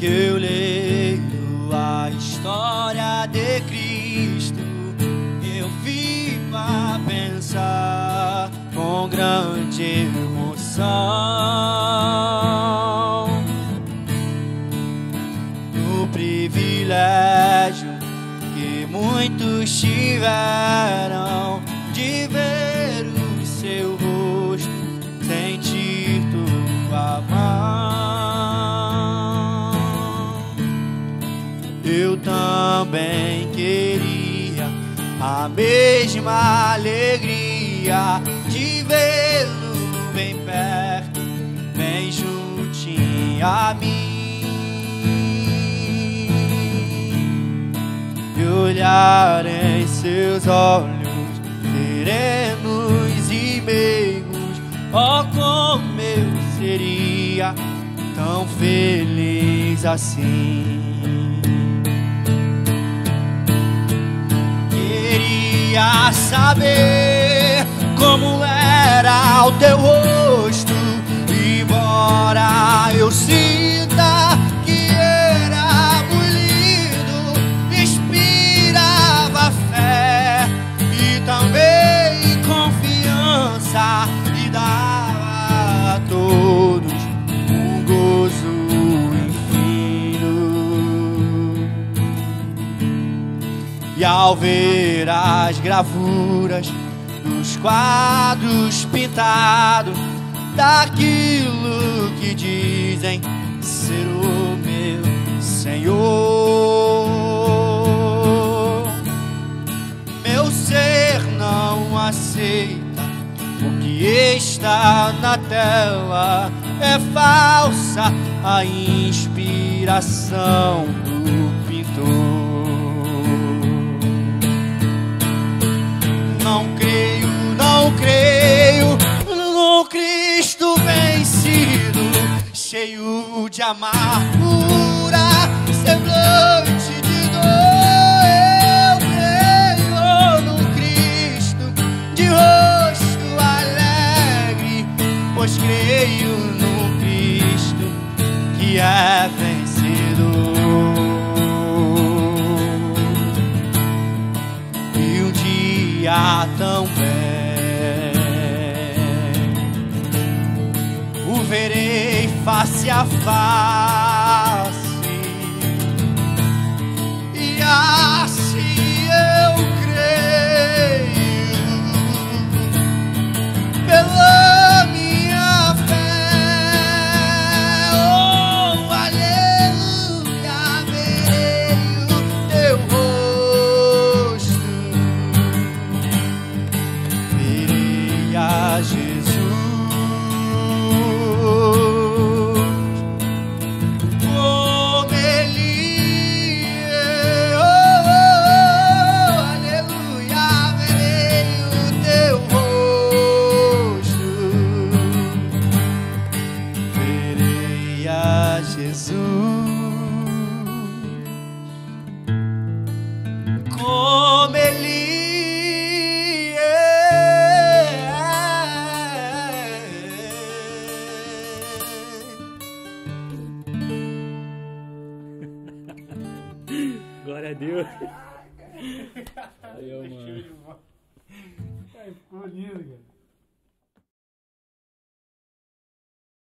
que eu leio a história de Cristo, eu vivo a pensar com grande emoção no privilégio que muitos tiveram de ver. A mesma alegria de vê-lo bem perto, bem juntinho a mim. E olhar em seus olhos serenos e meigos, oh, como eu seria tão feliz assim. Queria saber como era o teu rosto, embora E ao ver as gravuras dos quadros pintados daquilo que dizem ser o meu Senhor, meu ser não aceita o que está na tela. É falsa a inspiração Não creio, não creio no Cristo vencido, cheio de amargura, semblante de dor. Eu creio no Cristo de rosto alegre, pois creio no Cristo que é vencedor face a face a Deus. Valeu, mano. Ficou lindo, cara.